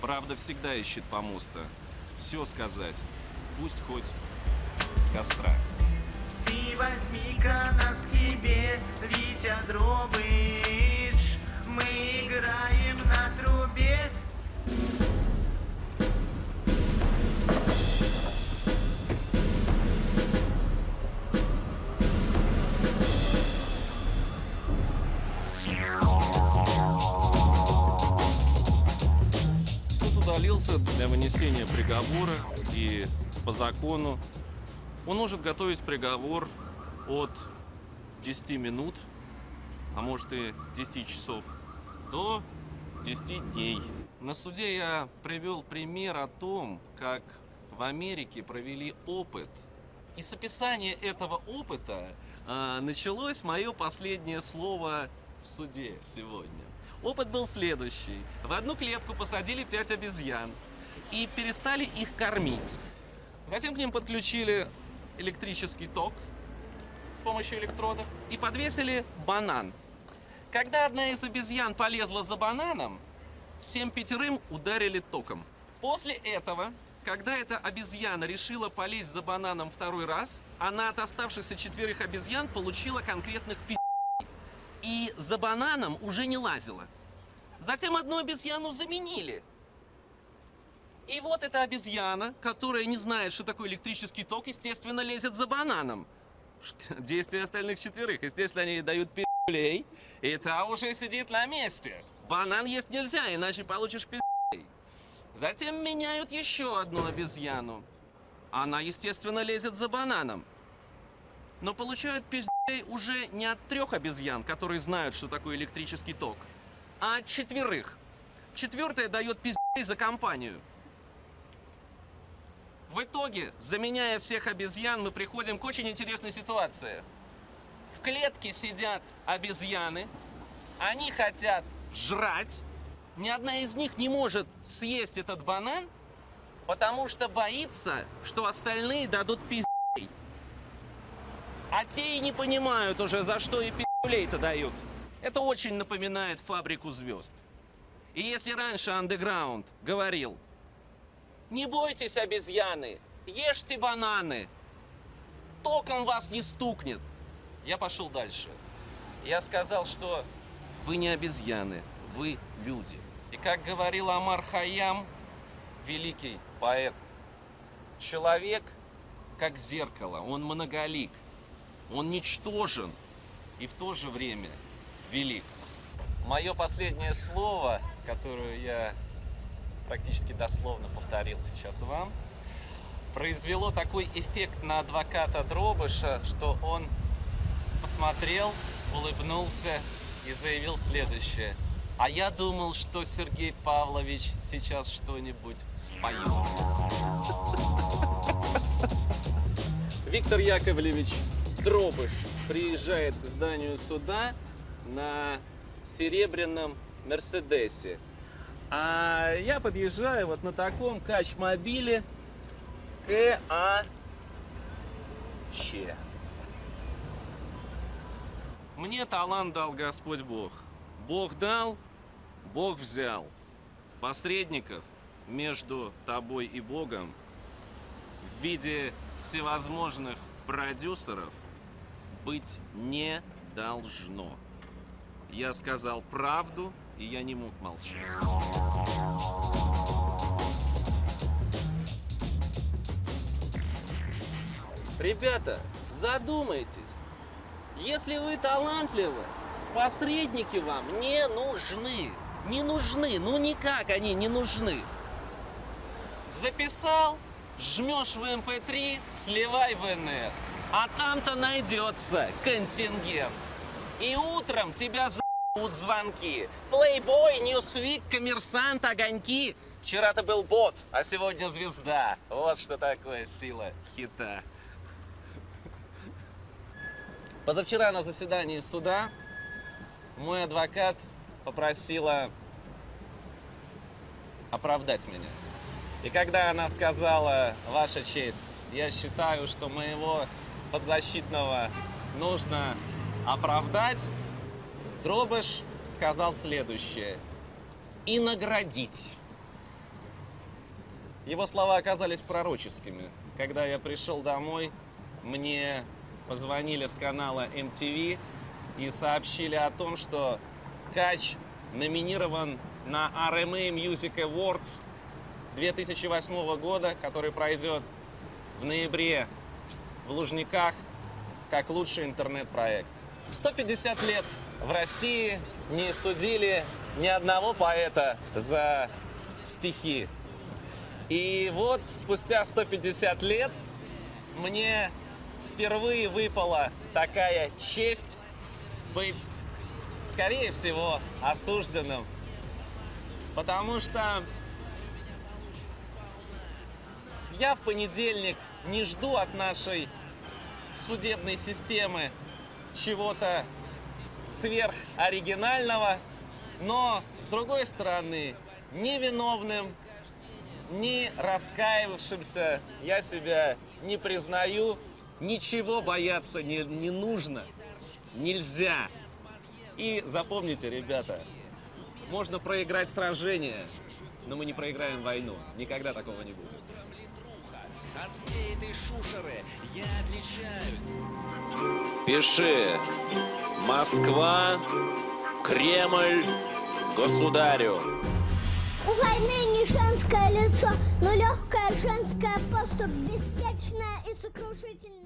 Правда всегда ищет помоста. Все сказать. Пусть хоть с костра. Ты возьми-ка нас к себе, Витя Дробыш Мы играем на трубе удалился для вынесения приговора и по закону он может готовить приговор от 10 минут, а может и 10 часов, до 10 дней. На суде я привел пример о том, как в Америке провели опыт. И с описания этого опыта а, началось мое последнее слово в суде сегодня. Опыт был следующий. В одну клетку посадили пять обезьян и перестали их кормить. Затем к ним подключили электрический ток с помощью электродов и подвесили банан. Когда одна из обезьян полезла за бананом, всем пятерым ударили током. После этого, когда эта обезьяна решила полезть за бананом второй раз, она от оставшихся четверых обезьян получила конкретных пи***. И за бананом уже не лазила. Затем одну обезьяну заменили. И вот эта обезьяна, которая не знает, что такое электрический ток, естественно, лезет за бананом. Действия остальных четверых, естественно, они дают пи***лей, и та уже сидит на месте. Банан есть нельзя, иначе получишь пи***лей. Затем меняют еще одну обезьяну. Она, естественно, лезет за бананом. Но получают пиздей уже не от трех обезьян, которые знают, что такое электрический ток, а от четверых. Четвертая дает пиздей за компанию. В итоге, заменяя всех обезьян, мы приходим к очень интересной ситуации. В клетке сидят обезьяны, они хотят жрать, ни одна из них не может съесть этот банан, потому что боится, что остальные дадут пиздей. А те и не понимают уже, за что и пиздюлей-то дают. Это очень напоминает фабрику звезд. И если раньше андеграунд говорил, не бойтесь, обезьяны, ешьте бананы, током вас не стукнет. Я пошел дальше. Я сказал, что вы не обезьяны, вы люди. И как говорил Амар Хаям, великий поэт, человек как зеркало, он многолик, он ничтожен и в то же время велик. Мое последнее слово, которое я практически дословно повторил сейчас вам, произвело такой эффект на адвоката Дробыша, что он посмотрел, улыбнулся и заявил следующее. А я думал, что Сергей Павлович сейчас что-нибудь споет. Виктор Яковлевич Дробыш приезжает к зданию суда на серебряном Мерседесе. А я подъезжаю вот на таком кач-мобиле КАЧ. Мне талант дал Господь Бог. Бог дал, Бог взял. Посредников между тобой и Богом в виде всевозможных продюсеров быть не должно. Я сказал правду, и я не мог молчать. Ребята, задумайтесь. Если вы талантливы, посредники вам не нужны. Не нужны, ну никак они не нужны. Записал, жмешь в MP3, сливай в НР. А там-то найдется контингент. И утром тебя за***ут звонки. Плейбой, Ньюсвик, Коммерсант, Огоньки. Вчера ты был бот, а сегодня звезда. Вот что такое сила хита. Позавчера на заседании суда мой адвокат попросила оправдать меня. И когда она сказала, ваша честь, я считаю, что моего подзащитного нужно оправдать, Дробыш сказал следующее. И наградить. Его слова оказались пророческими. Когда я пришел домой, мне позвонили с канала MTV и сообщили о том, что Кач номинирован на RMA Music Awards 2008 года, который пройдет в ноябре в Лужниках как лучший интернет-проект. 150 лет в России не судили ни одного поэта за стихи. И вот спустя 150 лет мне впервые выпала такая честь быть, скорее всего, осужденным. Потому что я в понедельник не жду от нашей судебной системы чего-то сверхоригинального, но, с другой стороны, невиновным, не раскаивавшимся я себя не признаю. Ничего бояться не, не нужно, нельзя. И запомните, ребята, можно проиграть сражение, но мы не проиграем войну. Никогда такого не будет. От всей этой шушеры я отличаюсь. Пиши. Москва, Кремль, государю. У войны не женское лицо, но легкая женская поступь, беспечная и сокрушительная.